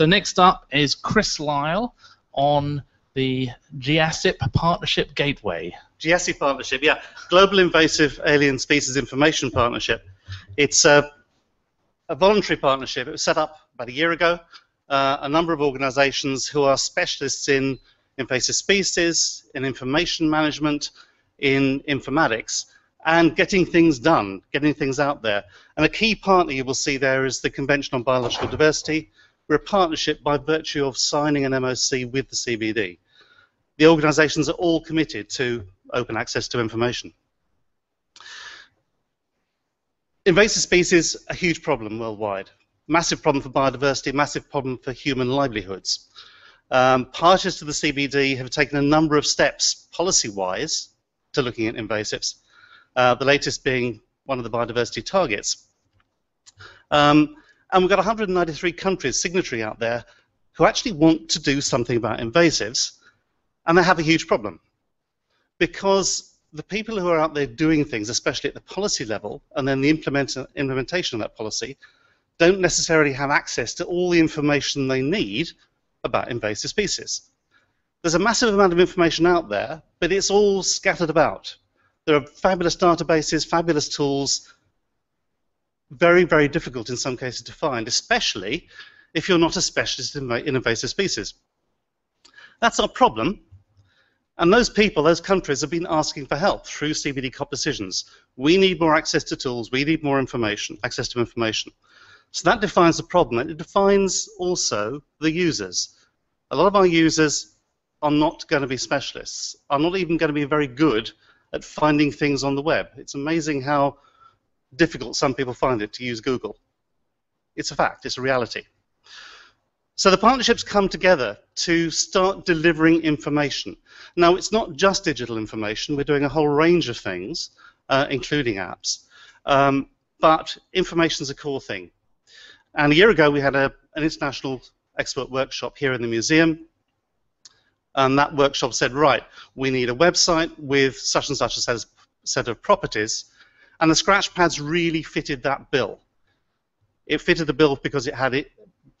So next up is Chris Lyal on the GIASIP Partnership Gateway. GIASIP Partnership, yeah. Global Invasive Alien Species Information Partnership. It's a, a voluntary partnership. It was set up about a year ago. Uh, a number of organizations who are specialists in invasive species, in information management, in informatics, and getting things done, getting things out there. And a key partner you will see there is the Convention on Biological Diversity. We're a partnership by virtue of signing an MOC with the CBD. The organizations are all committed to open access to information. Invasive species, a huge problem worldwide. Massive problem for biodiversity, massive problem for human livelihoods. Um, parties to the CBD have taken a number of steps policy-wise to looking at invasives, uh, the latest being one of the biodiversity targets. Um, and we've got 193 countries signatory out there who actually want to do something about invasives, and they have a huge problem. Because the people who are out there doing things, especially at the policy level, and then the implement implementation of that policy, don't necessarily have access to all the information they need about invasive species. There's a massive amount of information out there, but it's all scattered about. There are fabulous databases, fabulous tools, very, very difficult in some cases to find, especially if you're not a specialist in invasive species. That's our problem. And those people, those countries, have been asking for help through CBD COP decisions. We need more access to tools. We need more information, access to information. So that defines the problem. And it defines also the users. A lot of our users are not going to be specialists, are not even going to be very good at finding things on the web. It's amazing how difficult some people find it to use Google. It's a fact, it's a reality. So the partnerships come together to start delivering information. Now, it's not just digital information. We're doing a whole range of things, uh, including apps. Um, but information is a core thing. And a year ago, we had a, an international expert workshop here in the museum. And that workshop said, right, we need a website with such and such a set of properties and the Scratchpads really fitted that bill. It fitted the bill because it had it,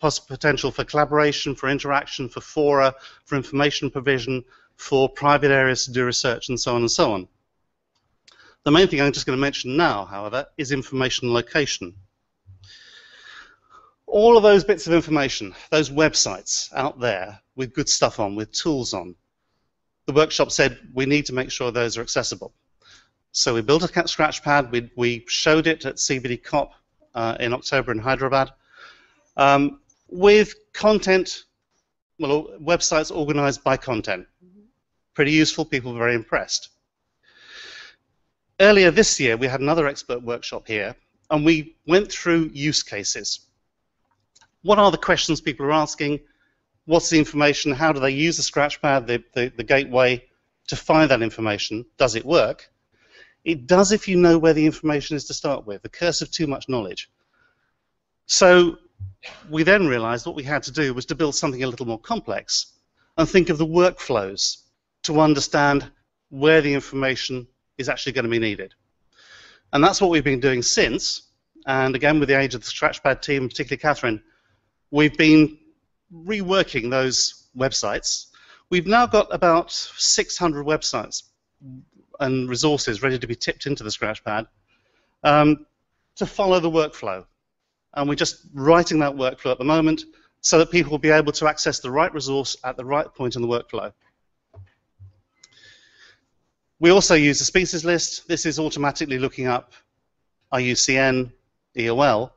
potential for collaboration, for interaction, for fora, for information provision, for private areas to do research, and so on and so on. The main thing I'm just going to mention now, however, is information location. All of those bits of information, those websites out there with good stuff on, with tools on, the workshop said we need to make sure those are accessible. So we built a Scratchpad. We, we showed it at CBD COP uh, in October in Hyderabad um, with content, well, websites organized by content. Pretty useful. People were very impressed. Earlier this year, we had another expert workshop here, and we went through use cases. What are the questions people are asking? What's the information? How do they use the Scratchpad, the, the, the gateway, to find that information? Does it work? It does if you know where the information is to start with, the curse of too much knowledge. So we then realized what we had to do was to build something a little more complex and think of the workflows to understand where the information is actually going to be needed. And that's what we've been doing since, and again with the age of the Scratchpad team, particularly Catherine, we've been reworking those websites. We've now got about 600 websites and resources ready to be tipped into the Scratchpad um, to follow the workflow. And we're just writing that workflow at the moment so that people will be able to access the right resource at the right point in the workflow. We also use a species list. This is automatically looking up IUCN, EOL.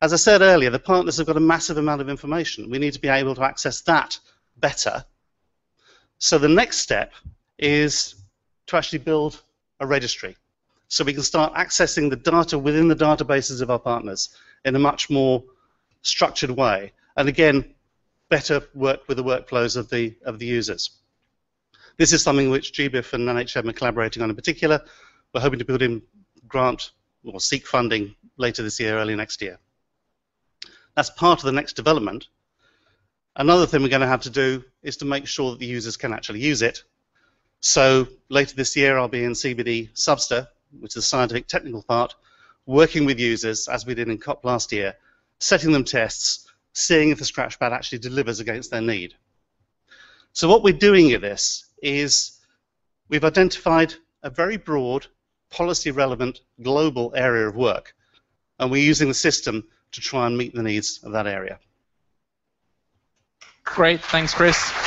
As I said earlier, the partners have got a massive amount of information. We need to be able to access that better. So the next step is to actually build a registry. So we can start accessing the data within the databases of our partners in a much more structured way. And again, better work with the workflows of the, of the users. This is something which GBIF and NHM are collaborating on in particular. We're hoping to build in grant or seek funding later this year, early next year. That's part of the next development. Another thing we're going to have to do is to make sure that the users can actually use it so later this year, I'll be in CBD SBSTTA, which is the scientific technical part, working with users, as we did in COP last year, setting them tests, seeing if the scratchpad actually delivers against their need. So what we're doing in this is we've identified a very broad, policy relevant, global area of work, and we're using the system to try and meet the needs of that area. Great, thanks Chris.